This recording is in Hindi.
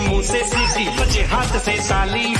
मुँह से सीसी बचे हाथ से ताली।